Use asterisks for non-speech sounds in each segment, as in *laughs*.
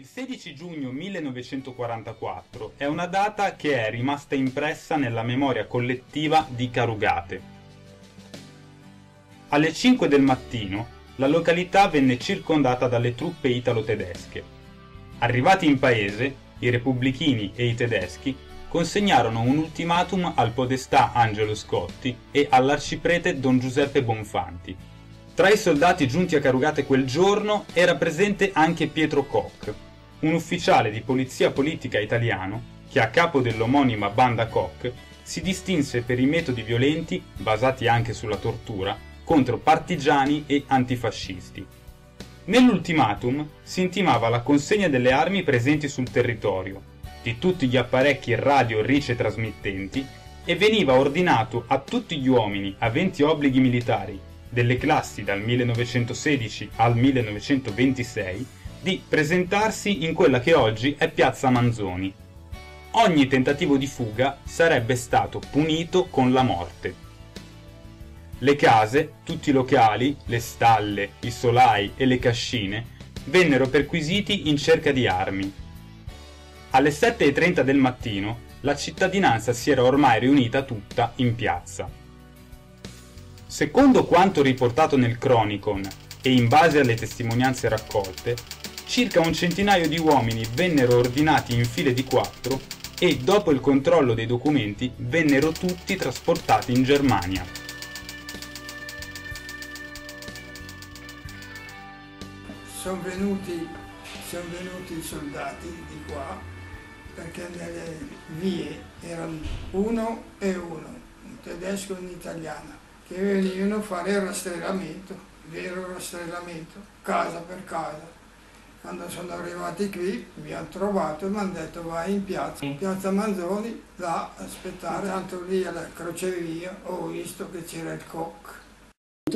Il 16 giugno 1944 è una data che è rimasta impressa nella memoria collettiva di Carugate. Alle 5 del mattino la località venne circondata dalle truppe italo-tedesche. Arrivati in paese, i repubblichini e i tedeschi consegnarono un ultimatum al podestà Angelo Scotti e all'arciprete Don Giuseppe Bonfanti. Tra i soldati giunti a Carugate quel giorno era presente anche Pietro Koch, un ufficiale di polizia politica italiano che a capo dell'omonima banda Koch si distinse per i metodi violenti, basati anche sulla tortura, contro partigiani e antifascisti. Nell'ultimatum si intimava la consegna delle armi presenti sul territorio, di tutti gli apparecchi radio rice trasmittenti e veniva ordinato a tutti gli uomini aventi obblighi militari delle classi dal 1916 al 1926 di presentarsi in quella che oggi è Piazza Manzoni. Ogni tentativo di fuga sarebbe stato punito con la morte. Le case, tutti i locali, le stalle, i solai e le cascine vennero perquisiti in cerca di armi. Alle 7.30 del mattino la cittadinanza si era ormai riunita tutta in piazza. Secondo quanto riportato nel Chronicon e in base alle testimonianze raccolte, circa un centinaio di uomini vennero ordinati in file di quattro e, dopo il controllo dei documenti, vennero tutti trasportati in Germania. Sono venuti, son venuti i soldati di qua perché nelle vie erano uno e uno, un tedesco e un italiano, che venivano a fare il rastrellamento, vero rastrellamento, casa per casa quando sono arrivati qui mi hanno trovato e mi hanno detto vai in piazza, in piazza Manzoni, là aspettare, tanto lì alla croceria ho visto che c'era il coc.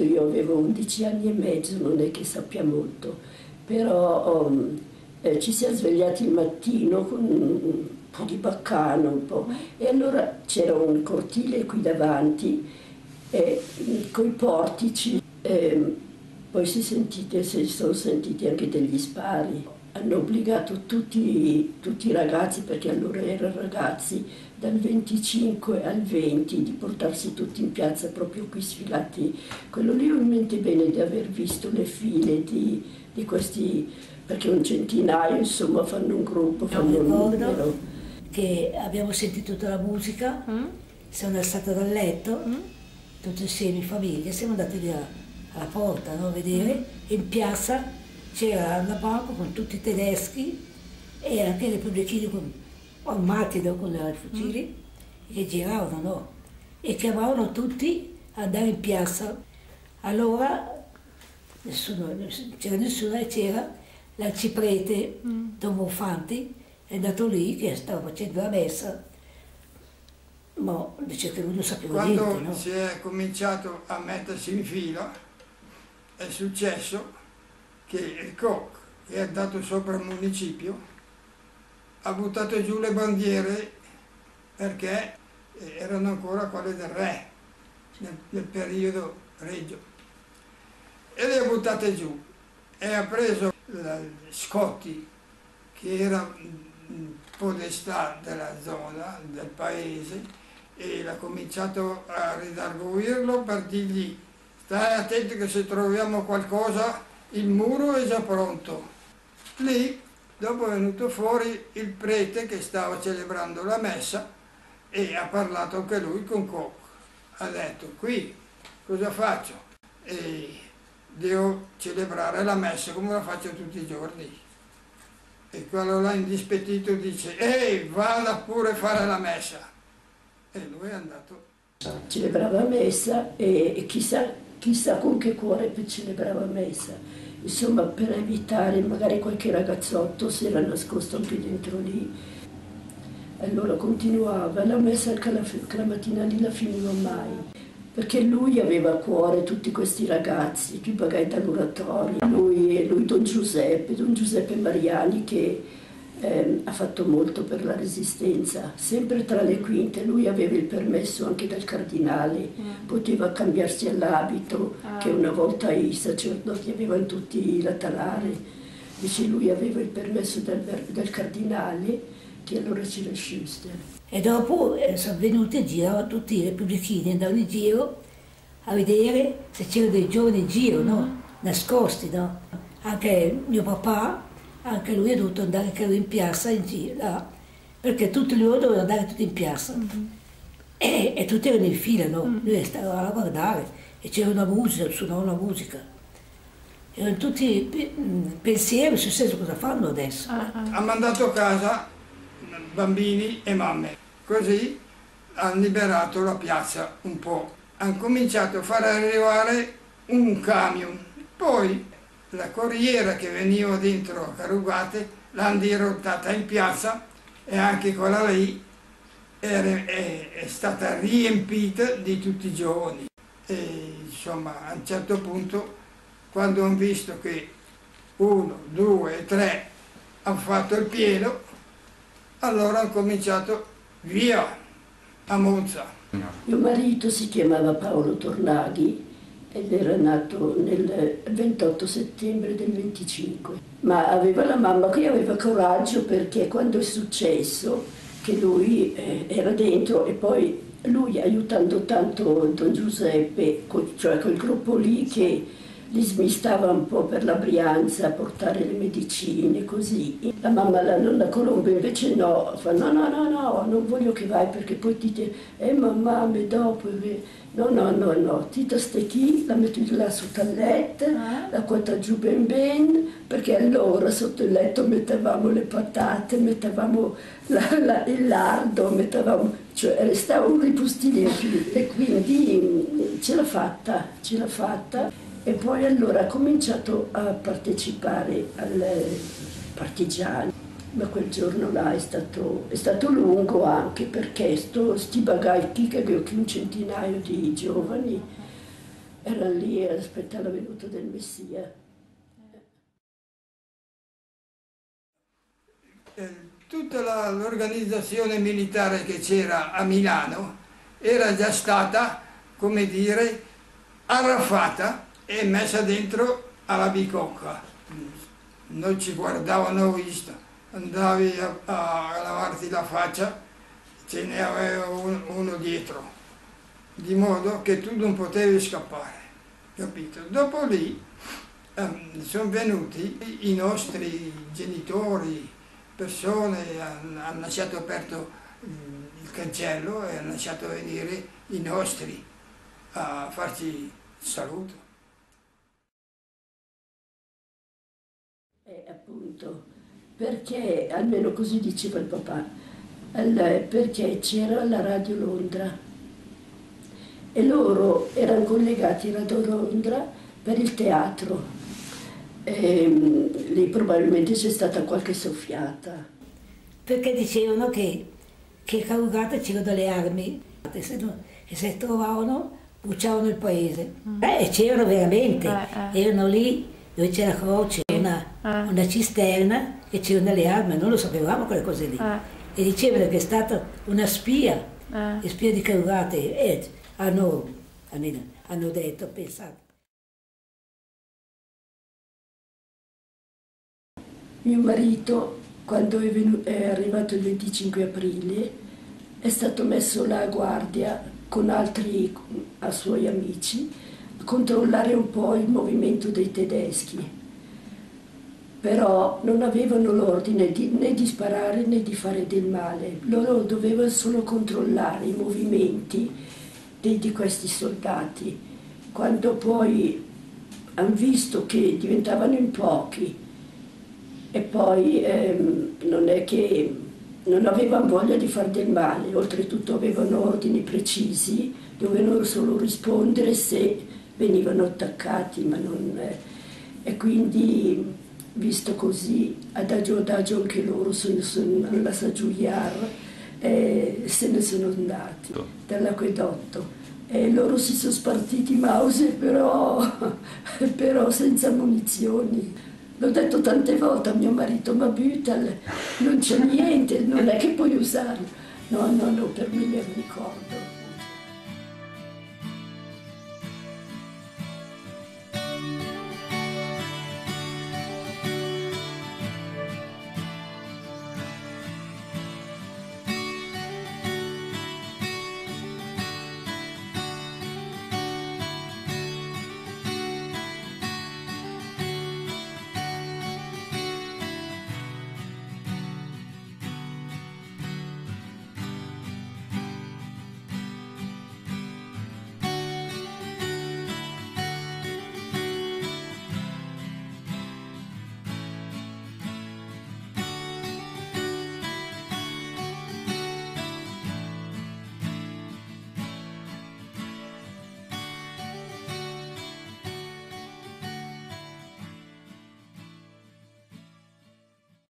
Io avevo 11 anni e mezzo, non è che sappia molto, però um, eh, ci siamo svegliati il mattino con un po' di baccano, un po', e allora c'era un cortile qui davanti, e, con i portici. E, poi si, sentite, si sono sentiti anche degli spari. Hanno obbligato tutti, tutti i ragazzi, perché allora erano ragazzi, dal 25 al 20 di portarsi tutti in piazza proprio qui sfilati. Quello lì ho in mente bene di aver visto le file di, di questi, perché un centinaio insomma fanno un gruppo, fanno un numero. Che abbiamo sentito tutta la musica, mm? sono alzata dal letto, mm? tutti insieme in famiglia, siamo andati via alla porta no, a vedere, e in piazza c'era una banca con tutti i tedeschi e anche i repubblichini con, armati no, con i fucili mm. che giravano no? e chiamavano tutti ad andare in piazza. Allora nessuno, c'era nessuno e c'era l'arciprete mm. Don Bonfanti, è andato lì che stava facendo la messa ma dice che lui non sapeva Quando niente. No? si è cominciato a mettersi in fila, è successo che il COC, che è andato sopra il municipio, ha buttato giù le bandiere perché erano ancora quelle del re nel, nel periodo regio. E le ha buttate giù. E ha preso la, Scotti che era podestà della zona, del paese e ha cominciato a ridarguirlo per dirgli stai attenti che se troviamo qualcosa il muro è già pronto. Lì, dopo è venuto fuori il prete che stava celebrando la messa e ha parlato anche lui con Koch. Ha detto, qui cosa faccio? E devo celebrare la messa come la faccio tutti i giorni. E quello là indispettito dice, ehi, vada pure a fare la messa. E lui è andato. Celebrava la messa e chissà chissà con che cuore celebrava messa. Insomma, per evitare magari qualche ragazzotto si era nascosto anche dentro lì. Allora continuava, la messa anche la, la mattina lì la finiva mai, perché lui aveva a cuore tutti questi ragazzi, più magari dall'oratorio. Lui, lui Don Giuseppe, Don Giuseppe Mariani che eh, ha fatto molto per la resistenza, sempre tra le quinte, lui aveva il permesso anche dal cardinale, mm. poteva cambiarsi l'abito, ah. che una volta i sacerdoti avevano tutti la talare, Dice lui aveva il permesso del, del cardinale che allora c'era Schuster. E dopo eh, sono venuti e giravano tutti i repubblichini, andavano in giro a vedere se c'erano dei giovani in giro, no? nascosti. No? Anche mio papà, anche lui è dovuto andare credo, in piazza in giro, perché tutti loro dovevano andare tutti in piazza. Mm-hmm. E, e, tutti erano in fila, no? Mm. lui stava a guardare e c'era una musica, suonava una musica erano tutti pensieri sul senso cosa fanno adesso. Ah. Ha mandato a casa bambini e mamme, così hanno liberato la piazza un po'. Hanno cominciato a far arrivare un camion, poi la corriera che veniva dentro a Carugate l'hanno dirottata in piazza e anche quella lì è, è, è stata riempita di tutti i giovani. E insomma a un certo punto quando hanno visto che uno, due tre hanno fatto il pieno, allora hanno cominciato via a Monza. Mio marito si chiamava Paolo Tornaghi ed era nato nel 28 settembre del 25, ma aveva la mamma che aveva coraggio perché quando è successo che lui eh, era dentro e poi lui aiutando tanto Don Giuseppe, cioè quel gruppo lì che li smistava un po' per la Brianza a portare le medicine, così. La mamma, la nonna Colombo invece no, fa no, no, no, no, non voglio che vai perché poi ti dice, eh mamma, me dopo, no, no, no, no, ti stai qui, la metti là sotto il letto, ah. la quota giù ben ben, perché allora sotto il letto mettevamo le patate, mettevamo la, la, il lardo, mettevamo, cioè restava un ripustino e quindi ce l'ha fatta, ce l'ha fatta. E poi allora ha cominciato a partecipare al partigiani, ma quel giorno là è stato, è stato lungo anche perché sto, sti bagagli che avevo un centinaio di giovani erano lì a aspettare la venuta del Messia. Eh, tutta l'organizzazione militare che c'era a Milano era già stata, come dire, arraffata e messa dentro alla bicocca. Non ci guardavano vista, andavi a, a lavarti la faccia, ce ne aveva un, uno dietro, di modo che tu non potevi scappare, capito? Dopo lì eh, sono venuti i nostri genitori, persone, hanno, hanno lasciato aperto il cancello e hanno lasciato venire i nostri a farci saluto. Eh, appunto, perché, almeno così diceva il papà, perché c'era la Radio Londra e loro erano collegati a Radio Londra per il teatro. E, mm, lì probabilmente c'è stata qualche soffiata. Perché dicevano che, che Carugate c'erano delle armi e se trovavano bruciavano il paese. Mm. Eh, c'erano veramente, eh, eh. erano lì dove c'era la croce, una, eh. una cisterna e c'erano delle armi, non lo sapevamo quelle cose lì. Eh. E dicevano che è stata una spia, eh. spia di Carugate, e hanno, hanno detto, pensato. Mio marito, quando è, venuto, è arrivato il 25 aprile, è stato messo là a guardia con altri a suoi amici controllare un po' il movimento dei tedeschi, però non avevano l'ordine di, né di sparare né di fare del male, loro dovevano solo controllare i movimenti di, di questi soldati. Quando poi hanno visto che diventavano in pochi e poi ehm, non è che non avevano voglia di fare del male, oltretutto avevano ordini precisi, dovevano solo rispondere se venivano attaccati, ma non... e quindi, visto così, adagio adagio anche loro se ne sono alla Sagiuiar e se ne sono andati dall'acquedotto. E loro si sono spartiti Mause, però, *laughs* però senza munizioni. L'ho detto tante volte a mio marito, ma Butal non c'è niente, non è che puoi usarlo. No, no, no, per me mi ricordo.